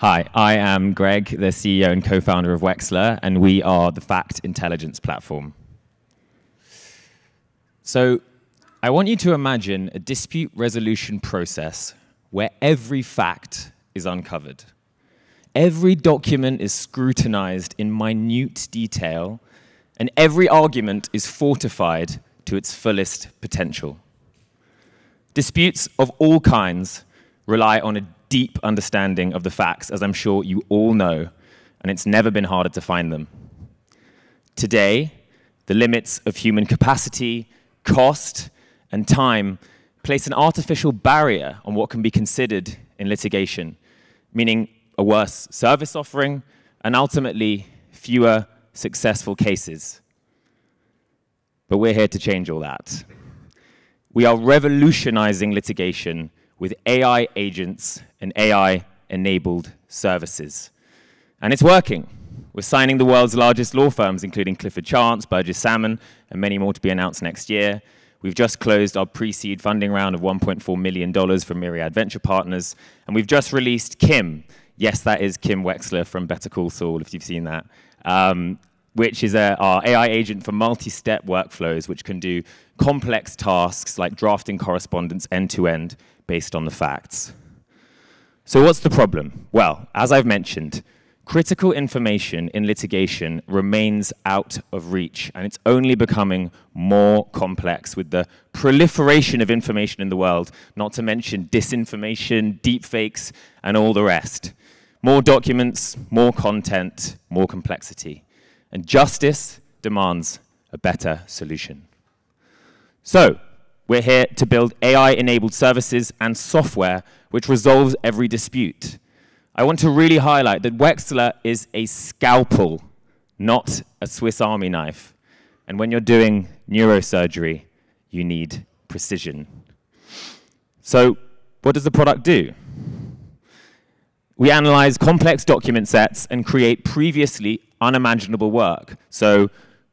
Hi, I am Greg, the CEO and co-founder of Wexler, and we are the fact intelligence platform. So I want you to imagine a dispute resolution process where every fact is uncovered. Every document is scrutinized in minute detail, and every argument is fortified to its fullest potential. Disputes of all kinds rely on a deep understanding of the facts, as I'm sure you all know, and it's never been harder to find them. Today, the limits of human capacity, cost, and time place an artificial barrier on what can be considered in litigation, meaning a worse service offering and ultimately fewer successful cases. But we're here to change all that. We are revolutionizing litigation with AI agents and AI-enabled services. And it's working. We're signing the world's largest law firms, including Clifford Chance, Burges Salmon, and many more to be announced next year. We've just closed our pre-seed funding round of $1.4 million from Myriad Venture Partners, and we've just released Kim. Yes, that is Kim Wexler from Better Call Saul, if you've seen that, um, which is a, our AI agent for multi-step workflows, which can do complex tasks like drafting correspondence end-to-end -end based on the facts. So what's the problem? Well, as I've mentioned, critical information in litigation remains out of reach, and it's only becoming more complex with the proliferation of information in the world, not to mention disinformation, deepfakes, and all the rest. More documents, more content, more complexity. And justice demands a better solution. So, we're here to build AI-enabled services and software which resolves every dispute. I want to really highlight that Wexler is a scalpel, not a Swiss Army knife. And when you're doing neurosurgery, you need precision. So what does the product do? We analyze complex document sets and create previously unimaginable work. So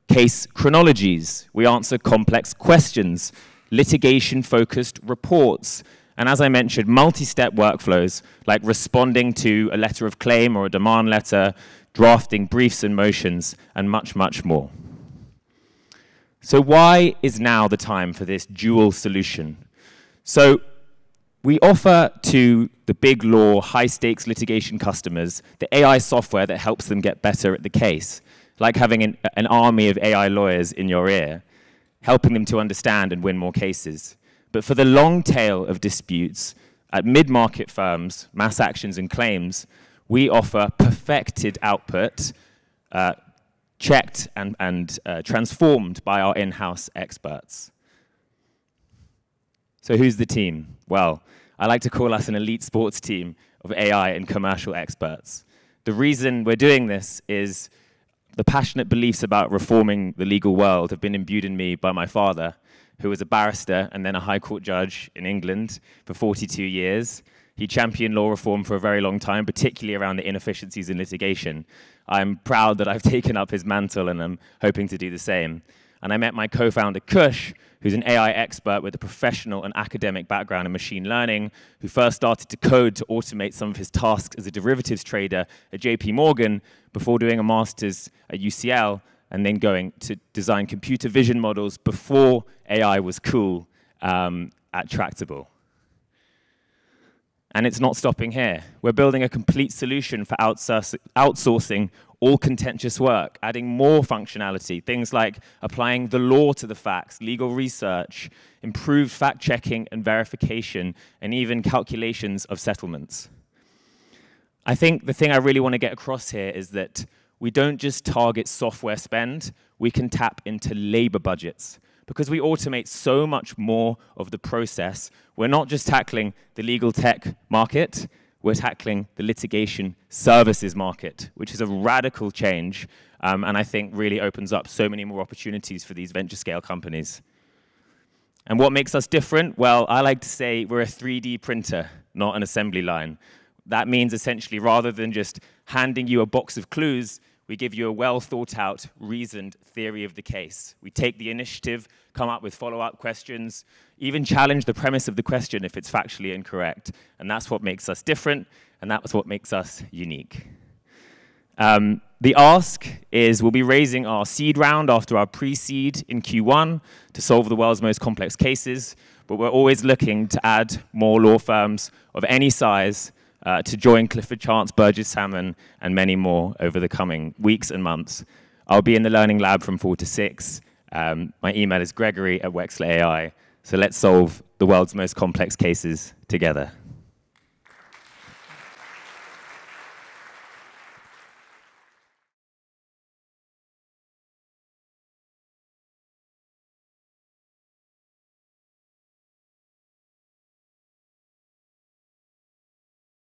case chronologies, we answer complex questions litigation-focused reports, and as I mentioned, multi-step workflows like responding to a letter of claim or a demand letter, drafting briefs and motions, and much, much more. So why is now the time for this dual solution? So we offer to the big law, high-stakes litigation customers the AI software that helps them get better at the case, like having an, an army of AI lawyers in your ear helping them to understand and win more cases. But for the long tail of disputes at mid-market firms, mass actions and claims, we offer perfected output, uh, checked and, and uh, transformed by our in-house experts. So who's the team? Well, I like to call us an elite sports team of AI and commercial experts. The reason we're doing this is the passionate beliefs about reforming the legal world have been imbued in me by my father, who was a barrister and then a High Court judge in England for 42 years. He championed law reform for a very long time, particularly around the inefficiencies in litigation. I'm proud that I've taken up his mantle and I'm hoping to do the same. And I met my co-founder, Kush, who's an AI expert with a professional and academic background in machine learning, who first started to code to automate some of his tasks as a derivatives trader at JP Morgan before doing a master's at UCL and then going to design computer vision models before AI was cool um, at Tractable. And it's not stopping here. We're building a complete solution for outsourcing all contentious work, adding more functionality, things like applying the law to the facts, legal research, improved fact-checking and verification, and even calculations of settlements. I think the thing I really want to get across here is that we don't just target software spend, we can tap into labor budgets. Because we automate so much more of the process, we're not just tackling the legal tech market, we're tackling the litigation services market, which is a radical change um, and I think really opens up so many more opportunities for these venture scale companies. And what makes us different? Well, I like to say we're a 3D printer, not an assembly line. That means essentially rather than just handing you a box of clues, we give you a well thought out, reasoned theory of the case. We take the initiative, come up with follow up questions, even challenge the premise of the question if it's factually incorrect. And that's what makes us different, and that's what makes us unique. Um, the ask is we'll be raising our seed round after our pre seed in Q1 to solve the world's most complex cases, but we're always looking to add more law firms of any size uh, to join Clifford Chance, Burges Salmon, and many more over the coming weeks and months. I'll be in the Learning Lab from 4 to 6. Um, my email is gregory at Wexler AI. So let's solve the world's most complex cases together.